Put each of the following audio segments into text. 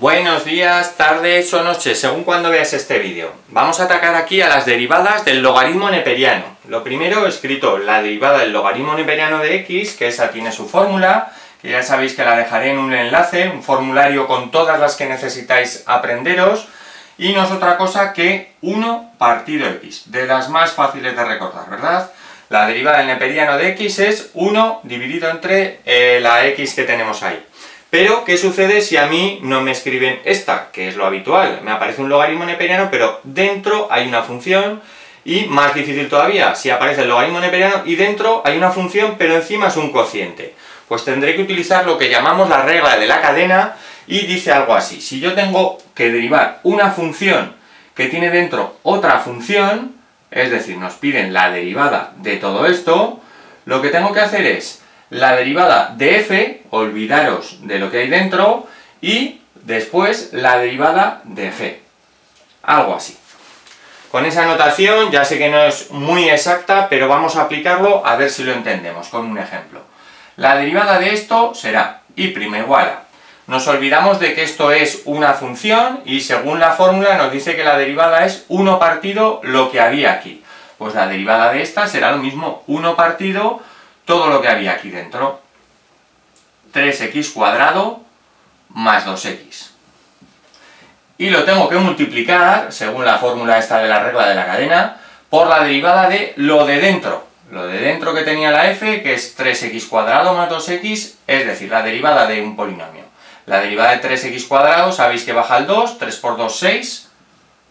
Buenos días, tardes o noches, según cuando veas este vídeo. Vamos a atacar aquí a las derivadas del logaritmo neperiano. Lo primero, he escrito la derivada del logaritmo neperiano de x, que esa tiene su fórmula, que ya sabéis que la dejaré en un enlace, un formulario con todas las que necesitáis aprenderos, y no es otra cosa que 1 partido x, de las más fáciles de recordar, ¿verdad? La derivada del neperiano de x es 1 dividido entre eh, la x que tenemos ahí. Pero, ¿qué sucede si a mí no me escriben esta? Que es lo habitual. Me aparece un logaritmo neperiano, pero dentro hay una función, y más difícil todavía, si aparece el logaritmo neperiano y dentro hay una función, pero encima es un cociente. Pues tendré que utilizar lo que llamamos la regla de la cadena, y dice algo así. Si yo tengo que derivar una función que tiene dentro otra función, es decir, nos piden la derivada de todo esto, lo que tengo que hacer es la derivada de f, olvidaros de lo que hay dentro, y después la derivada de g. Algo así. Con esa notación, ya sé que no es muy exacta, pero vamos a aplicarlo a ver si lo entendemos con un ejemplo. La derivada de esto será y' igual a. Nos olvidamos de que esto es una función y según la fórmula nos dice que la derivada es 1 partido lo que había aquí. Pues la derivada de esta será lo mismo 1 partido todo lo que había aquí dentro. 3x cuadrado más 2x. Y lo tengo que multiplicar, según la fórmula esta de la regla de la cadena, por la derivada de lo de dentro. Lo de dentro que tenía la f, que es 3x cuadrado más 2x, es decir, la derivada de un polinomio. La derivada de 3x cuadrado, sabéis que baja al 2, 3 por 2, 6,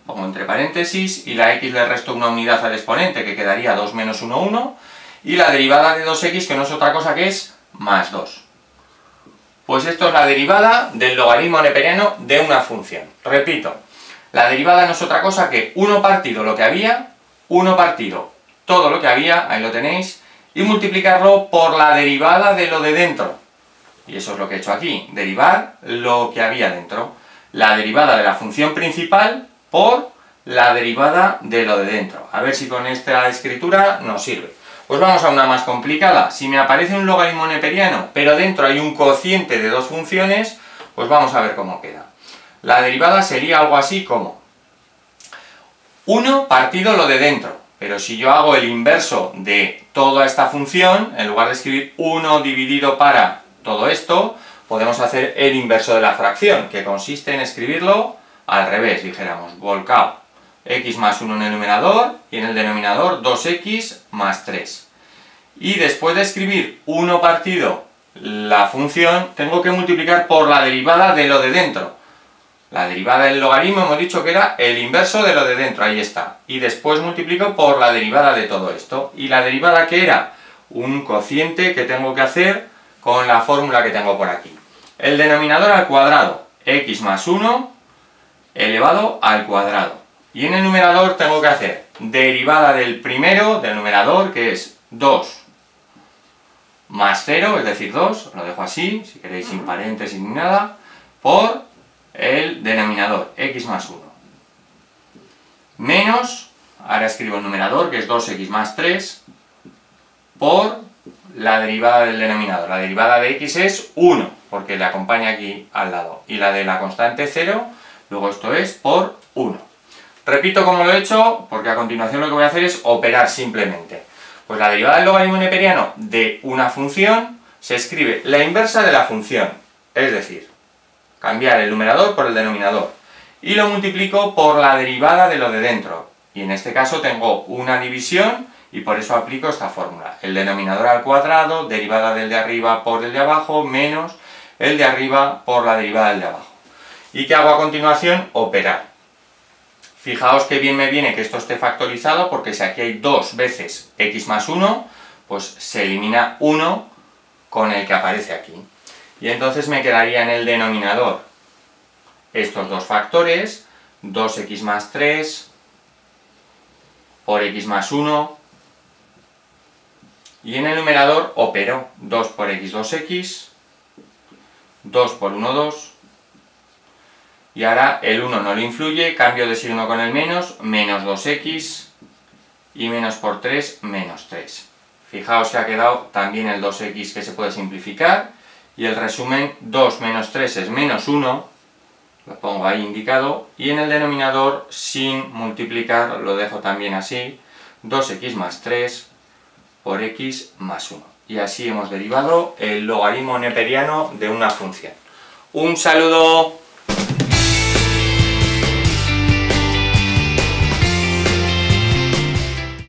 pongo entre paréntesis, y la x le resto una unidad al exponente, que quedaría 2 menos 1, 1, y la derivada de 2x, que no es otra cosa que es más 2. Pues esto es la derivada del logaritmo neperiano de una función. Repito, la derivada no es otra cosa que 1 partido lo que había, 1 partido todo lo que había, ahí lo tenéis, y multiplicarlo por la derivada de lo de dentro. Y eso es lo que he hecho aquí, derivar lo que había dentro. La derivada de la función principal por la derivada de lo de dentro. A ver si con esta escritura nos sirve. Pues vamos a una más complicada. Si me aparece un logaritmo neperiano, pero dentro hay un cociente de dos funciones, pues vamos a ver cómo queda. La derivada sería algo así como 1 partido lo de dentro. Pero si yo hago el inverso de toda esta función, en lugar de escribir 1 dividido para todo esto, podemos hacer el inverso de la fracción, que consiste en escribirlo al revés, dijéramos, volcado x más 1 en el numerador y en el denominador 2x más 3. Y después de escribir 1 partido la función, tengo que multiplicar por la derivada de lo de dentro. La derivada del logaritmo hemos dicho que era el inverso de lo de dentro, ahí está. Y después multiplico por la derivada de todo esto. ¿Y la derivada que era? Un cociente que tengo que hacer con la fórmula que tengo por aquí. El denominador al cuadrado, x más 1 elevado al cuadrado. Y en el numerador tengo que hacer derivada del primero, del numerador, que es 2 más 0, es decir 2, lo dejo así, si queréis sin paréntesis ni nada, por el denominador, x más 1. Menos, ahora escribo el numerador, que es 2x más 3, por la derivada del denominador. La derivada de x es 1, porque le acompaña aquí al lado. Y la de la constante 0, luego esto es por 1. Repito cómo lo he hecho, porque a continuación lo que voy a hacer es operar simplemente. Pues la derivada del logaritmo neperiano de una función se escribe la inversa de la función, es decir, cambiar el numerador por el denominador. Y lo multiplico por la derivada de lo de dentro. Y en este caso tengo una división y por eso aplico esta fórmula. El denominador al cuadrado, derivada del de arriba por el de abajo, menos el de arriba por la derivada del de abajo. ¿Y qué hago a continuación? Operar. Fijaos que bien me viene que esto esté factorizado, porque si aquí hay dos veces x más 1, pues se elimina 1 con el que aparece aquí. Y entonces me quedaría en el denominador estos dos factores, 2x más 3 por x más 1, y en el numerador opero 2 por x, 2x, 2 por 1, 2, y ahora el 1 no le influye, cambio de signo con el menos, menos 2x, y menos por 3, menos 3. Fijaos que ha quedado también el 2x que se puede simplificar, y el resumen 2 menos 3 es menos 1, lo pongo ahí indicado, y en el denominador, sin multiplicar, lo dejo también así, 2x más 3 por x más 1. Y así hemos derivado el logaritmo neperiano de una función. ¡Un saludo!